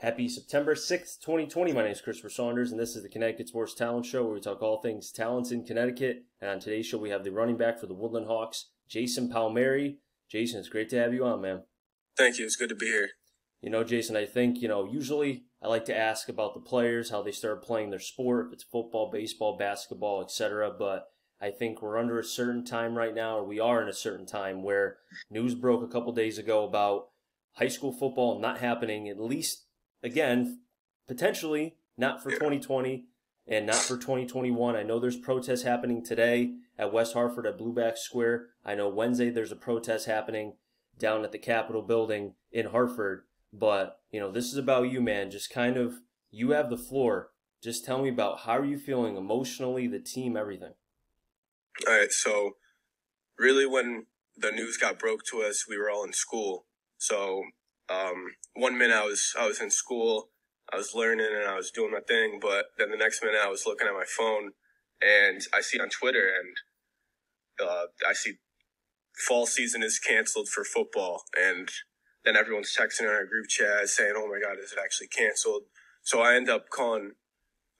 Happy September 6th, 2020. My name is Christopher Saunders, and this is the Connecticut Sports Talent Show where we talk all things talents in Connecticut. And on today's show, we have the running back for the Woodland Hawks, Jason Palmieri. Jason, it's great to have you on, man. Thank you. It's good to be here. You know, Jason, I think, you know, usually I like to ask about the players, how they started playing their sport, if it's football, baseball, basketball, etc. But I think we're under a certain time right now, or we are in a certain time where news broke a couple days ago about high school football not happening at least again, potentially not for 2020 and not for 2021. I know there's protests happening today at West Hartford at Blueback Square. I know Wednesday there's a protest happening down at the Capitol building in Hartford. But, you know, this is about you, man. Just kind of, you have the floor. Just tell me about how are you feeling emotionally, the team, everything. All right. So, really, when the news got broke to us, we were all in school. So um, one minute I was I was in school, I was learning and I was doing my thing, but then the next minute I was looking at my phone and I see on Twitter and uh, I see fall season is canceled for football and then everyone's texting in our group chat saying, "Oh my God, is it actually canceled?" So I end up calling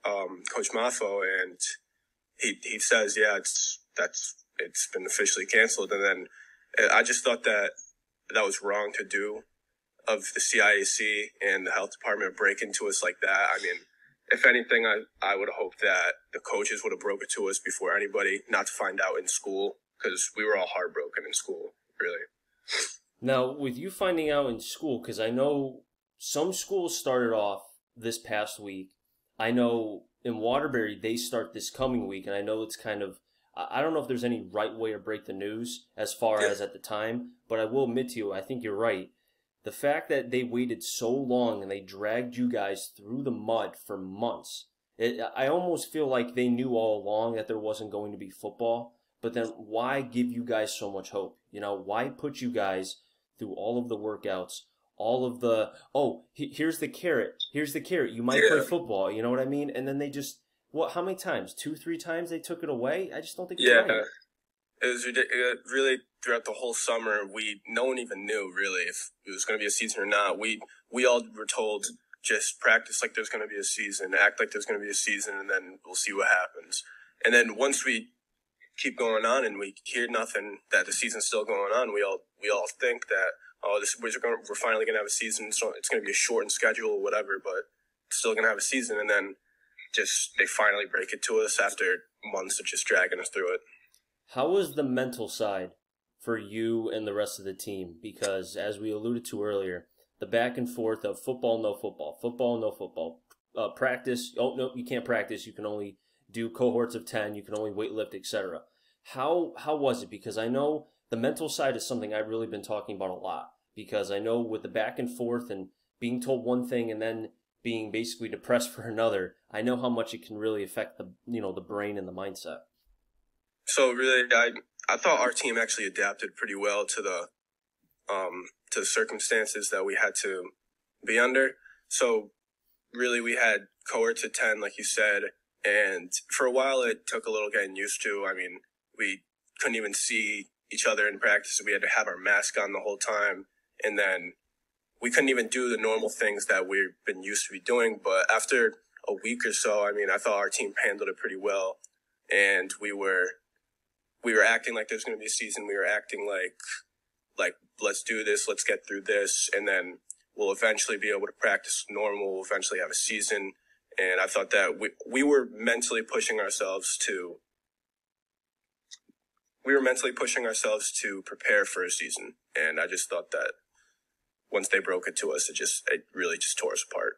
um, Coach Maffo and he he says, "Yeah, it's that's it's been officially canceled." And then uh, I just thought that that was wrong to do of the CIAC and the health department break into us like that. I mean, if anything, I, I would have hoped that the coaches would have broke it to us before anybody, not to find out in school, because we were all heartbroken in school, really. Now, with you finding out in school, because I know some schools started off this past week. I know in Waterbury, they start this coming week, and I know it's kind of I don't know if there's any right way to break the news as far as at the time, but I will admit to you, I think you're right the fact that they waited so long and they dragged you guys through the mud for months. It, I almost feel like they knew all along that there wasn't going to be football. But then why give you guys so much hope? You know, why put you guys through all of the workouts, all of the, oh, here's the carrot. Here's the carrot. You might yeah. play football. You know what I mean? And then they just, what, how many times? Two, three times they took it away? I just don't think Yeah. Right. It was ridiculous. Really, throughout the whole summer, we no one even knew really if it was going to be a season or not. We we all were told just practice like there's going to be a season, act like there's going to be a season, and then we'll see what happens. And then once we keep going on and we hear nothing that the season's still going on, we all we all think that oh this we're going we're finally going to have a season, so it's going to be a shortened schedule or whatever, but still going to have a season, and then just they finally break it to us after months of just dragging us through it. How was the mental side for you and the rest of the team because, as we alluded to earlier, the back and forth of football, no football, football, no football, uh, practice. Oh no, you can't practice. You can only do cohorts of ten. You can only weightlift, etc. How how was it? Because I know the mental side is something I've really been talking about a lot. Because I know with the back and forth and being told one thing and then being basically depressed for another, I know how much it can really affect the you know the brain and the mindset. So really, I I thought our team actually adapted pretty well to the um, to the circumstances that we had to be under. So really, we had cohorts of ten, like you said, and for a while it took a little getting used to. I mean, we couldn't even see each other in practice. We had to have our mask on the whole time, and then we couldn't even do the normal things that we've been used to be doing. But after a week or so, I mean, I thought our team handled it pretty well, and we were we were acting like there's going to be a season. We were acting like, like, let's do this, let's get through this, and then we'll eventually be able to practice normal. We'll eventually have a season. And I thought that we, we were mentally pushing ourselves to, we were mentally pushing ourselves to prepare for a season. And I just thought that once they broke it to us, it just, it really just tore us apart.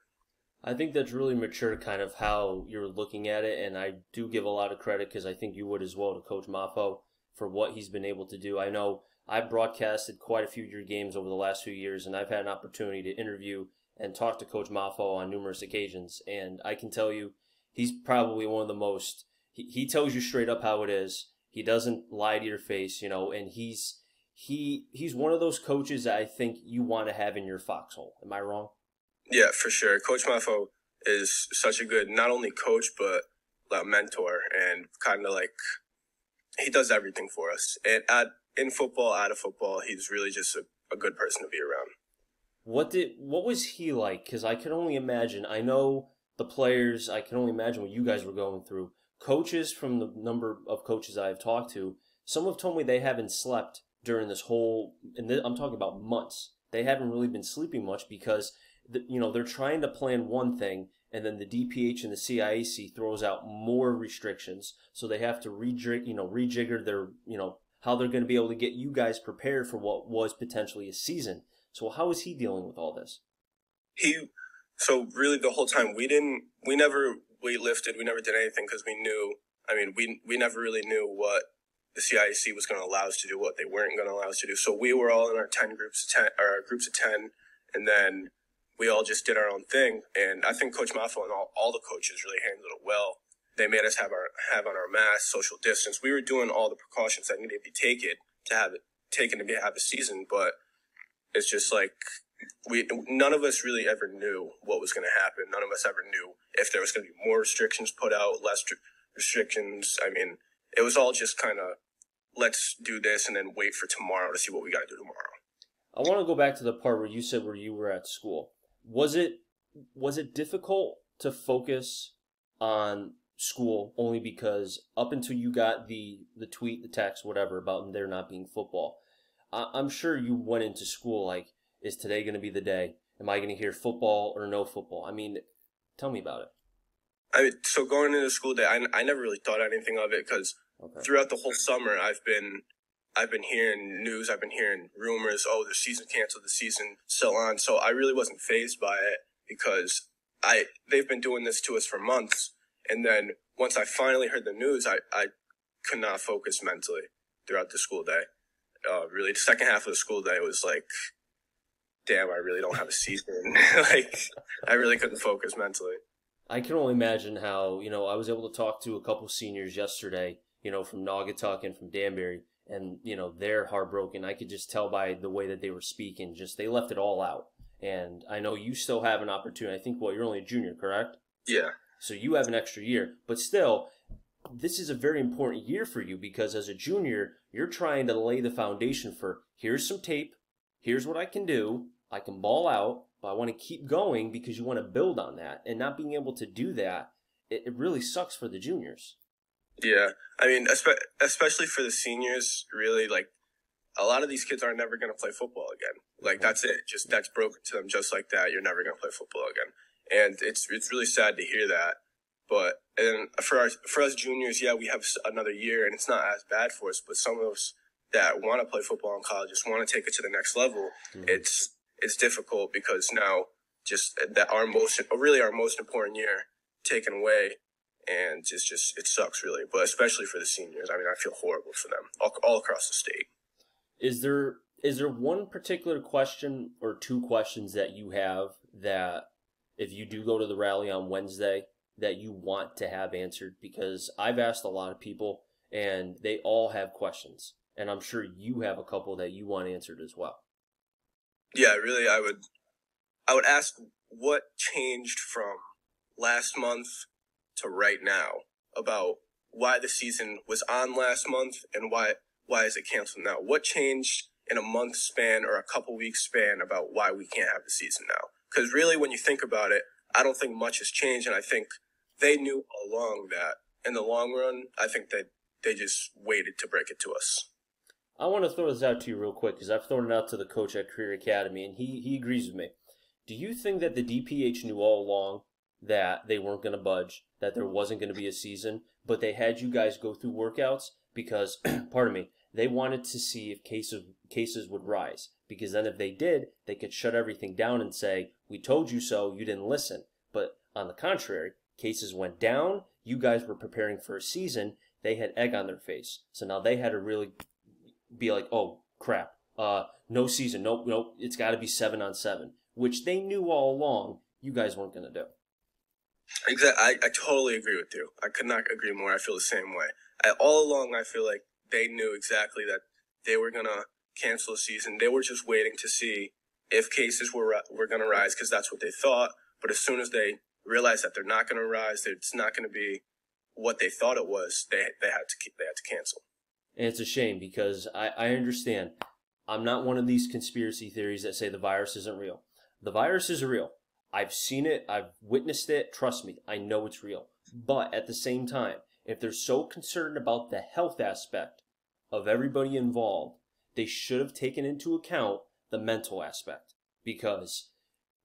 I think that's really mature, kind of how you're looking at it, and I do give a lot of credit because I think you would as well to Coach Maffo for what he's been able to do. I know I've broadcasted quite a few of your games over the last few years, and I've had an opportunity to interview and talk to Coach Maffo on numerous occasions, and I can tell you he's probably one of the most. He, he tells you straight up how it is. He doesn't lie to your face, you know, and he's he he's one of those coaches that I think you want to have in your foxhole. Am I wrong? Yeah, for sure. Coach Maffo is such a good, not only coach, but a mentor and kind of like, he does everything for us. And at, in football, out of football, he's really just a, a good person to be around. What did what was he like? Because I can only imagine. I know the players. I can only imagine what you guys were going through. Coaches, from the number of coaches I've talked to, some have told me they haven't slept during this whole. And I'm talking about months. They haven't really been sleeping much because the, you know they're trying to plan one thing and then the DPH and the CIAC throws out more restrictions, so they have to rejig, you know, rejigger their, you know, how they're going to be able to get you guys prepared for what was potentially a season. So how is he dealing with all this? He, so really the whole time we didn't, we never weightlifted, we never did anything because we knew. I mean, we we never really knew what the CIAC was going to allow us to do, what they weren't going to allow us to do. So we were all in our ten groups, ten, our groups of ten, and then we all just did our own thing. And I think Coach Maffo and all, all the coaches really handled it well. They made us have our have on our masks, social distance. We were doing all the precautions that needed to be taken to have it taken to be have a season, but it's just like we none of us really ever knew what was going to happen. None of us ever knew if there was going to be more restrictions put out, less restrictions. I mean, it was all just kind of let's do this and then wait for tomorrow to see what we got to do tomorrow. I want to go back to the part where you said where you were at school was it was it difficult to focus on school only because up until you got the the tweet, the text, whatever about there not being football, I, I'm sure you went into school like, is today going to be the day? Am I going to hear football or no football? I mean, tell me about it. I mean, so going into school day, I, I never really thought anything of it because okay. throughout the whole summer, I've been I've been hearing news, I've been hearing rumors, oh, the season canceled, the season still on. So I really wasn't fazed by it because I they've been doing this to us for months. And then once I finally heard the news, I, I could not focus mentally throughout the school day. Uh, really, the second half of the school day was like, damn, I really don't have a season. like, I really couldn't focus mentally. I can only imagine how, you know, I was able to talk to a couple seniors yesterday, you know, from Naugatuck and from Danbury and you know they're heartbroken. I could just tell by the way that they were speaking. Just they left it all out. And I know you still have an opportunity. I think well, you're only a junior, correct? Yeah. So you have an extra year, but still, this is a very important year for you because as a junior, you're trying to lay the foundation for here's some tape, here's what I can do. I can ball out, but I want to keep going because you want to build on that. And not being able to do that, it, it really sucks for the juniors. Yeah, I mean, especially for the seniors, really, like a lot of these kids are never going to play football again. Like that's it. Just that's broken to them just like that. You're never going to play football again, and it's it's really sad to hear that. But and for our for us juniors, yeah, we have another year, and it's not as bad for us. But some of us that want to play football in college, just want to take it to the next level, mm-hmm. it's it's difficult because now just that our most really our most important year taken away and it's just it sucks really. But especially for the seniors, I mean, I feel horrible for them all, all across the state. Is there is there one particular question or two questions that you have that if you do go to the rally on Wednesday that you want to have answered? Because I've asked a lot of people and they all have questions, and I'm sure you have a couple that you want answered as well. Yeah, really, I would I would ask what changed from last month to right now about why the season was on last month and why why is it canceled now? What changed in a month span or a couple weeks span about why we can't have the season now? Because really, when you think about it, I don't think much has changed, and I think they knew along that in the long run, I think that they just waited to break it to us. I want to throw this out to you real quick because I've thrown it out to the coach at Career Academy, and he, he agrees with me. Do you think that the DPH knew all along that they weren't going to budge, that there wasn't going to be a season, but they had you guys go through workouts because, pardon me, they wanted to see if cases cases would rise because then if they did, they could shut everything down and say, "We told you so, you didn't listen." But on the contrary, cases went down. You guys were preparing for a season. They had egg on their face, so now they had to really be like, "Oh crap, uh, no season, nope, nope, it's got to be seven on seven," which they knew all along you guys weren't going to do. Exactly. I, I totally agree with you. I could not agree more. I feel the same way. I, all along, I feel like they knew exactly that they were going to cancel the season. They were just waiting to see if cases were, were going to rise because that's what they thought. But as soon as they realized that they're not going to rise, it's not going to be what they thought it was, they, they had to they had to cancel. And it's a shame because I, I understand. I'm not one of these conspiracy theories that say the virus isn't real. the virus is real. I've seen it, I've witnessed it. Trust me, I know it's real. But at the same time, if they're so concerned about the health aspect of everybody involved, they should have taken into account the mental aspect because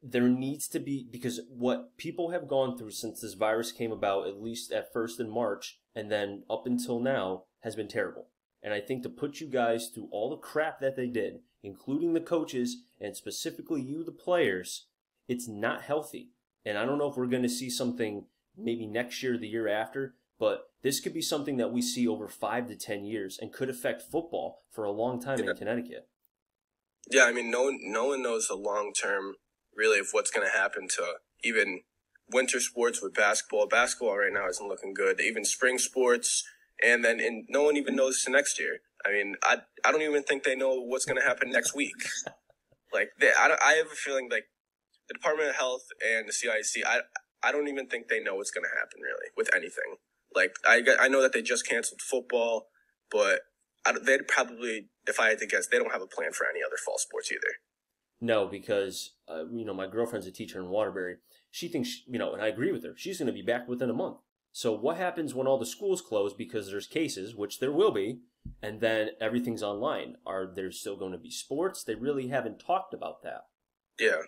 there needs to be because what people have gone through since this virus came about at least at first in March and then up until now has been terrible. And I think to put you guys through all the crap that they did, including the coaches and specifically you the players, it's not healthy. And I don't know if we're going to see something maybe next year or the year after, but this could be something that we see over 5 to 10 years and could affect football for a long time yeah. in Connecticut. Yeah, I mean no one no one knows the long term really of what's going to happen to even winter sports with basketball. Basketball right now isn't looking good. Even spring sports, and then and no one even knows to next year. I mean, I I don't even think they know what's going to happen next week. like they, I I have a feeling like the Department of Health and the CIAC, I I don't even think they know what's going to happen really with anything. Like I I know that they just canceled football, but they'd probably, if I had to guess, they don't have a plan for any other fall sports either. No, because uh, you know my girlfriend's a teacher in Waterbury. She thinks she, you know, and I agree with her. She's going to be back within a month. So what happens when all the schools close because there's cases, which there will be, and then everything's online? Are there still going to be sports? They really haven't talked about that. Yeah.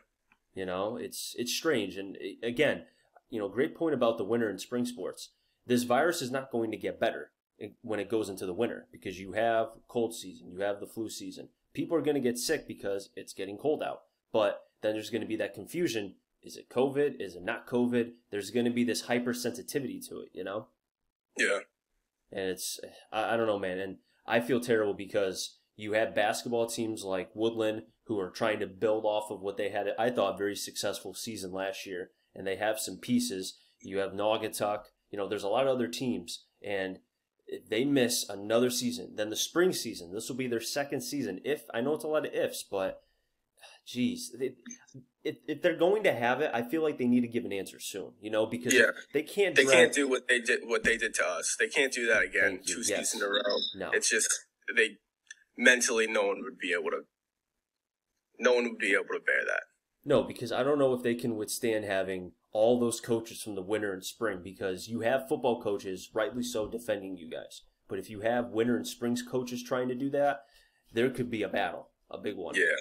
You know, it's it's strange, and eh, again, you know, great point about the winter and spring sports. This virus is not going to get better eh, when it goes into the winter because you have cold season, you have the flu season people are going to get sick because it's getting cold out. But then there's going to be that confusion. Is it COVID? Is it not COVID? There's going to be this hypersensitivity to it, you know? Yeah. And it's, eh, I, I don't know, man. And I feel terrible because you had basketball teams like Woodland who are trying to build off of what they had, I thought, very successful season last year. And they have some pieces. You have Naugatuck. You know, there's a lot of other teams. And if they miss another season, then the spring season, this will be their second season. If I know it's a lot of ifs, but geez, they, if, if they're going to have it, I feel like they need to give an answer soon. You know, because yeah. they can't. They can't do what they did. What they did to us. They can't do that again. Two yes. seasons in a row. No, it's just they mentally. No one would be able to. No one would be able to bear that. No, because I don't know if they can withstand having all those coaches from the winter and spring because you have football coaches, rightly so, defending you guys. But if you have winter and springs coaches trying to do that, there could be a battle, a big one. Yeah.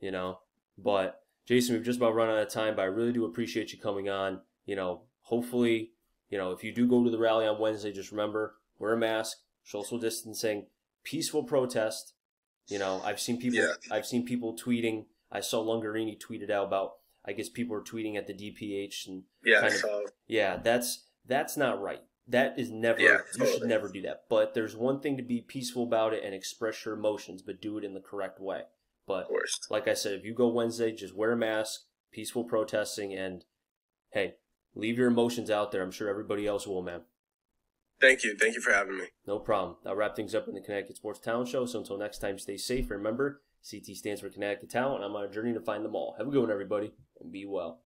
You know? But Jason, we've just about run out of time, but I really do appreciate you coming on. You know, hopefully, you know, if you do go to the rally on Wednesday, just remember, wear a mask, social distancing, peaceful protest. You know, I've seen people yeah. I've seen people tweeting. I saw Lungarini tweeted out about I guess people are tweeting at the DPH and yeah, kind of, yeah, that's that's not right. That is never yeah, totally. you should never do that. But there's one thing to be peaceful about it and express your emotions, but do it in the correct way. But like I said, if you go Wednesday, just wear a mask, peaceful protesting, and hey, leave your emotions out there. I'm sure everybody else will, man. Thank you. Thank you for having me. No problem. I'll wrap things up in the Connecticut Sports Talent Show. So until next time, stay safe. Remember, CT stands for Connecticut Talent. I'm on a journey to find them all. Have a good one, everybody, and be well.